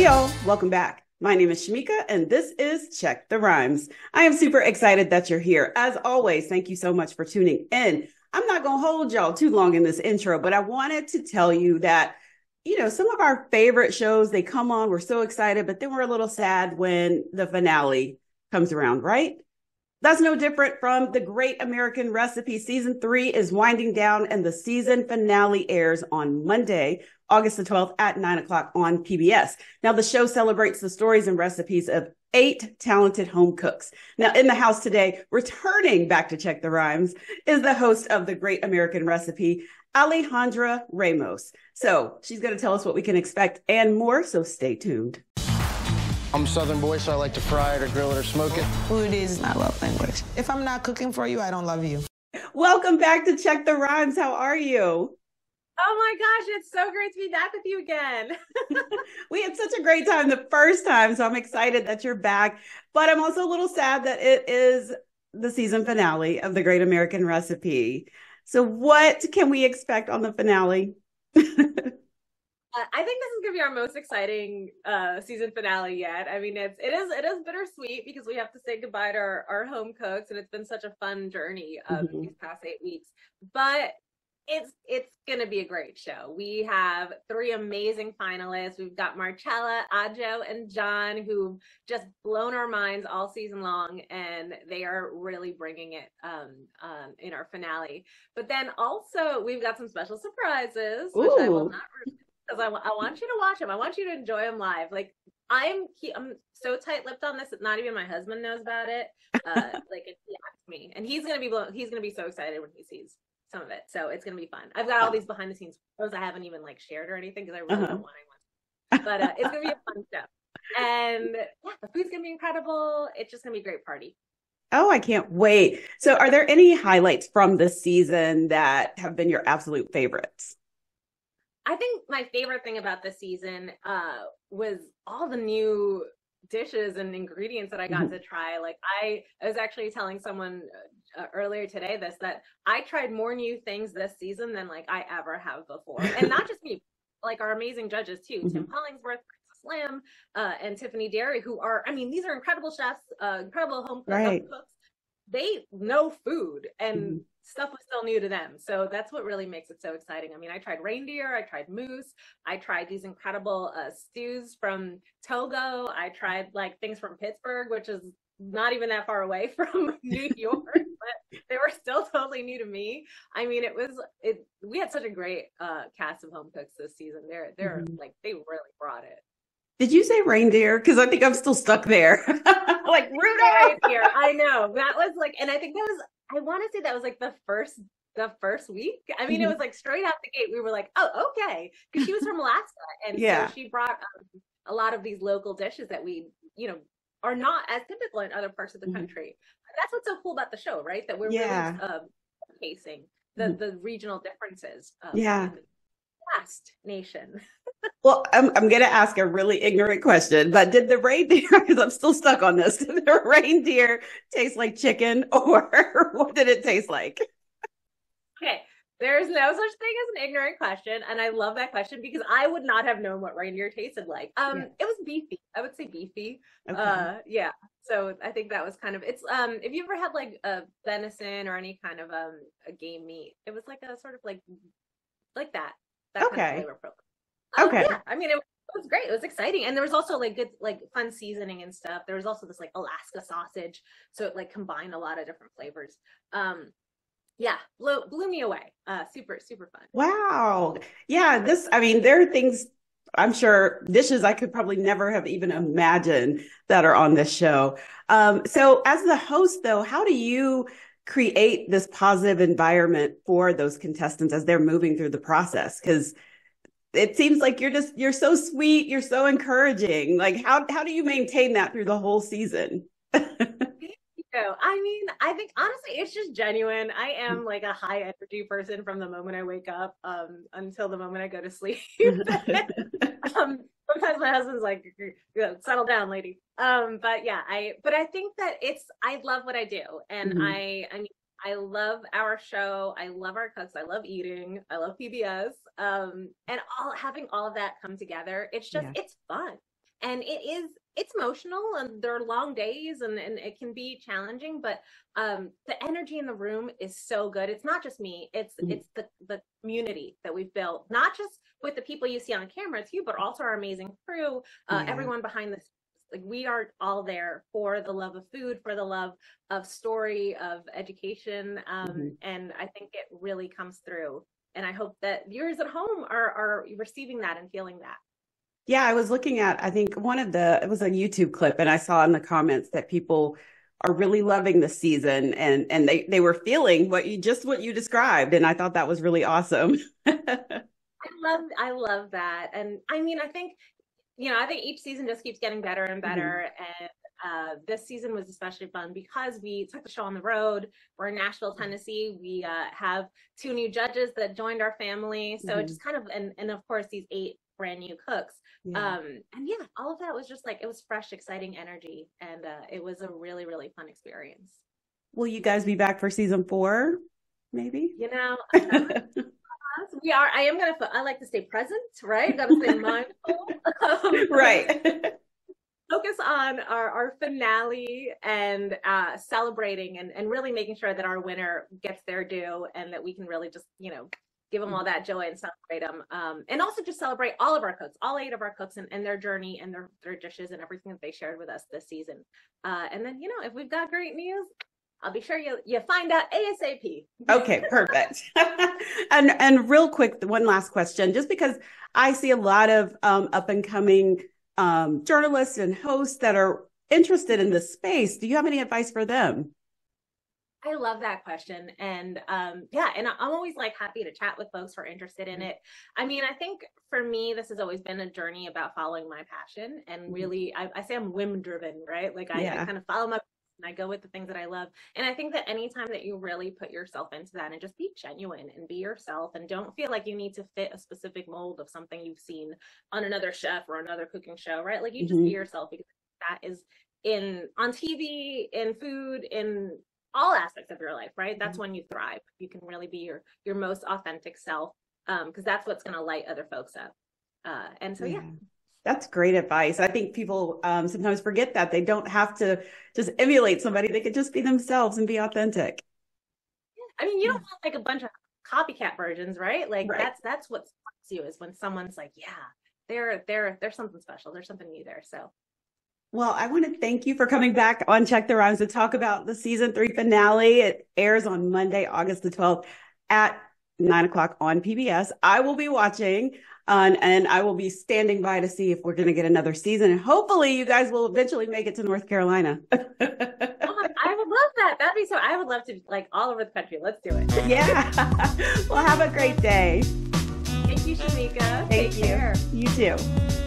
Hey, y'all, welcome back. My name is Shameika, and this is Check the Rhymes. I am super excited that you're here. As always, thank you so much for tuning in. I'm not going to hold y'all too long in this intro, but I wanted to tell you that, you know, some of our favorite shows, they come on, we're so excited, but then we're a little sad when the finale comes around, right? That's no different from the Great American Recipe. Season three is winding down, and the season finale airs on Monday, August the 12th at nine o'clock on PBS. Now, the show celebrates the stories and recipes of eight talented home cooks. Now, in the house today, returning back to Check the Rhymes, is the host of the Great American Recipe, Alejandra Ramos. So she's going to tell us what we can expect and more, so stay tuned. I'm a Southern boy, so I like to fry it or grill it or smoke it. Food is my love language. If I'm not cooking for you, I don't love you. Welcome back to Check the Rhymes. How are you? Oh my gosh, it's so great to be back with you again. we had such a great time the first time, so I'm excited that you're back. But I'm also a little sad that it is the season finale of The Great American Recipe. So, what can we expect on the finale? Uh, I think this is gonna be our most exciting uh, season finale yet. I mean, it's it is it is bittersweet because we have to say goodbye to our, our home cooks, and it's been such a fun journey of mm-hmm. these past eight weeks. But it's it's gonna be a great show. We have three amazing finalists. We've got Marcella, Ajo, and John, who've just blown our minds all season long, and they are really bringing it um, um, in our finale. But then also we've got some special surprises, which I will not because I, I want you to watch them. I want you to enjoy them live. Like I'm I'm so tight-lipped on this that not even my husband knows about it. Uh, like he asked me, and he's gonna be blown, he's gonna be so excited when he sees some of it. So it's gonna be fun. I've got all these behind the scenes photos I haven't even like shared or anything because I really uh-huh. don't want anyone. But uh, it's gonna be a fun show, and yeah, the food's gonna be incredible. It's just gonna be a great party. Oh, I can't wait. So, are there any highlights from this season that have been your absolute favorites? I think my favorite thing about the season uh, was all the new dishes and ingredients that I got mm-hmm. to try. Like I, I was actually telling someone uh, earlier today this that I tried more new things this season than like I ever have before, and not just me, like our amazing judges too, mm-hmm. Tim Hollingsworth. Slam uh, and Tiffany Derry, who are, I mean, these are incredible chefs, uh, incredible home, right. cooks. They know food, and mm-hmm stuff was still new to them. So that's what really makes it so exciting. I mean, I tried reindeer, I tried moose, I tried these incredible uh, stews from Togo, I tried like things from Pittsburgh, which is not even that far away from New York, but they were still totally new to me. I mean, it was it. We had such a great uh, cast of home cooks this season. They're they're mm-hmm. like they really brought it. Did you say reindeer? Because I think I'm still stuck there. like Rudolph. Reindeer. I know that was like, and I think that was I want to say that was like the first the first week. I mean, mm-hmm. it was like straight out the gate. We were like, oh, okay, because she was from Alaska, and yeah. so she brought um, a lot of these local dishes that we, you know, are not as typical in other parts of the mm-hmm. country. That's what's so cool about the show, right? That we're yeah. really um, facing the mm-hmm. the regional differences. yeah. Vast nation. well, I'm I'm gonna ask a really ignorant question, but did the reindeer? Because I'm still stuck on this. Did the reindeer taste like chicken, or what did it taste like? Okay, there's no such thing as an ignorant question, and I love that question because I would not have known what reindeer tasted like. Um, yeah. it was beefy. I would say beefy. Okay. Uh, yeah. So I think that was kind of it's. Um, if you ever had like a venison or any kind of um a game meat, it was like a sort of like like that. That okay. Kind of flavor profile. Um, okay. Yeah, I mean, it, it was great. It was exciting, and there was also like good, like fun seasoning and stuff. There was also this like Alaska sausage, so it like combined a lot of different flavors. Um, yeah, blew blew me away. Uh, super super fun. Wow. Yeah, this. I mean, there are things. I'm sure dishes I could probably never have even imagined that are on this show. Um, so, as the host, though, how do you create this positive environment for those contestants as they're moving through the process? Because it seems like you're just you're so sweet you're so encouraging like how how do you maintain that through the whole season I mean, I think honestly, it's just genuine. I am like a high energy person from the moment I wake up um, until the moment I go to sleep. um, sometimes my husband's like, "Settle down, lady." Um, but yeah, I. But I think that it's. I love what I do, and mm-hmm. I. I mean, I love our show. I love our cooks. I love eating. I love PBS. Um, and all having all of that come together, it's just yeah. it's fun. and it is it's emotional and there are long days and, and it can be challenging but um the energy in the room is so good it's not just me it's mm-hmm. it's the the community that we've built not just with the people you see on camera it's you but also our amazing crew uh, yeah. everyone behind the like we are all there for the love of food for the love of story of education um, mm-hmm. and i think it really comes through and i hope that viewers at home are are receiving that and feeling that yeah, I was looking at, I think one of the, it was a YouTube clip, and I saw in the comments that people are really loving the season and and they they were feeling what you just what you described and I thought that was really awesome. I love I love that. And I mean I think you know, I think each season just keeps getting better and better mm-hmm. and uh, this season was especially fun because we took the show on the road. We're in Nashville, Tennessee. We uh, have two new judges that joined our family. So mm-hmm. just kind of, and, and of course, these eight brand new cooks. Yeah. Um, and yeah, all of that was just like it was fresh, exciting energy, and uh, it was a really, really fun experience. Will you guys be back for season four? Maybe. You know, we are. I am gonna. I like to stay present, right? Got to stay mindful, um, right? focus on our, our finale and uh, celebrating and, and really making sure that our winner gets their due and that we can really just you know give them all that joy and celebrate them. Um, and also just celebrate all of our cooks, all eight of our cooks and, and their journey and their, their dishes and everything that they shared with us this season. Uh, and then, you know, if we've got great news, I'll be sure you you find out ASAP. Okay, perfect. and and real quick, one last question, just because I see a lot of um, up and coming um, journalists and hosts that are interested in this space. Do you have any advice for them? I love that question. And um, yeah, and I'm always like happy to chat with folks who are interested in it. I mean, I think for me, this has always been a journey about following my passion and mm-hmm. really, I, I say I'm whim driven, right? Like I, yeah. I kind of follow my and I go with the things that I love. And I think that anytime that you really put yourself into that and just be genuine and be yourself and don't feel like you need to fit a specific mold of something you've seen on another chef or another cooking show, right? Like you just mm-hmm. be yourself because that is in on TV, in food, in all aspects of your life, right? That's mm-hmm. when you thrive. You can really be your your most authentic self because um, that's what's going to light other folks up. Uh, and so, yeah. yeah. That's great advice. I think people um, sometimes forget that they don't have to just emulate somebody. They could just be themselves and be authentic. I mean, you don't want like a bunch of copycat versions, right? Like right. that's that's what sparks you is when someone's like, yeah, they're they're there's something special. There's something new there. So well, I want to thank you for coming back on Check the Rhymes to talk about the season three finale. It airs on Monday, August the 12th at nine o'clock on PBS. I will be watching uh, and I will be standing by to see if we're going to get another season. And hopefully you guys will eventually make it to North Carolina. oh, I would love that. That'd be so, I would love to like all over the country. Let's do it. Yeah. well, have a great day. Thank you, Shameika. Thank Take you. Care. You too.